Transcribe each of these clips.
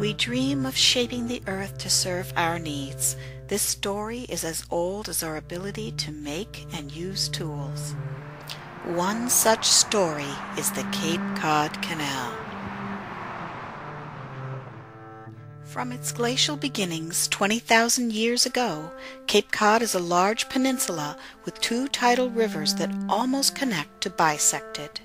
We dream of shaping the earth to serve our needs. This story is as old as our ability to make and use tools. One such story is the Cape Cod Canal. From its glacial beginnings 20,000 years ago, Cape Cod is a large peninsula with two tidal rivers that almost connect to bisect it.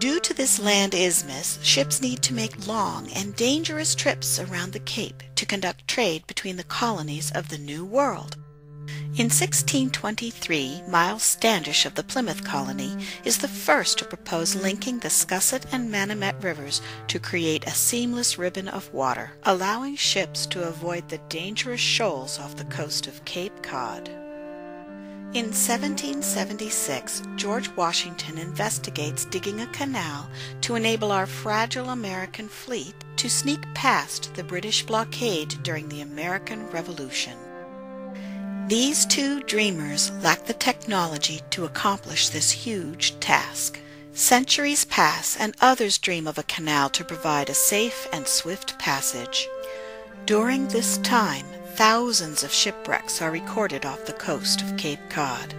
Due to this land isthmus, ships need to make long and dangerous trips around the Cape to conduct trade between the colonies of the New World. In 1623, Miles Standish of the Plymouth colony is the first to propose linking the Scusset and Manomet rivers to create a seamless ribbon of water, allowing ships to avoid the dangerous shoals off the coast of Cape Cod. In 1776, George Washington investigates digging a canal to enable our fragile American fleet to sneak past the British blockade during the American Revolution. These two dreamers lack the technology to accomplish this huge task. Centuries pass and others dream of a canal to provide a safe and swift passage. During this time, thousands of shipwrecks are recorded off the coast of Cape Cod.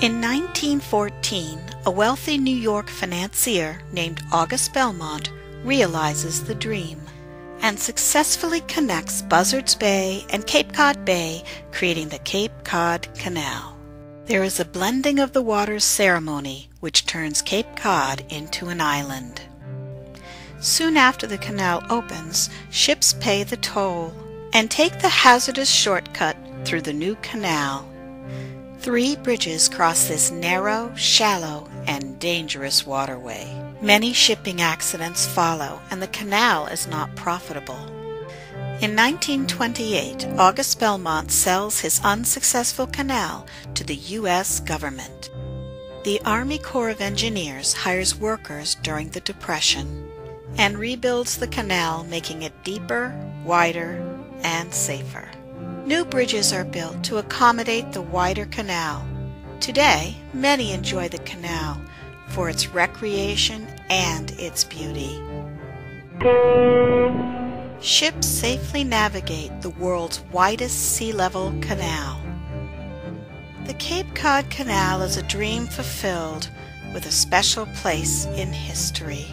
In 1914, a wealthy New York financier named August Belmont realizes the dream and successfully connects Buzzards Bay and Cape Cod Bay, creating the Cape Cod Canal. There is a blending of the waters ceremony which turns Cape Cod into an island. Soon after the canal opens, ships pay the toll and take the hazardous shortcut through the new canal. Three bridges cross this narrow, shallow, and dangerous waterway. Many shipping accidents follow, and the canal is not profitable. In 1928, August Belmont sells his unsuccessful canal to the U.S. government. The Army Corps of Engineers hires workers during the Depression and rebuilds the canal, making it deeper, wider, and safer. New bridges are built to accommodate the wider canal. Today, many enjoy the canal for its recreation and its beauty. Ships safely navigate the world's widest sea level canal. The Cape Cod Canal is a dream fulfilled with a special place in history.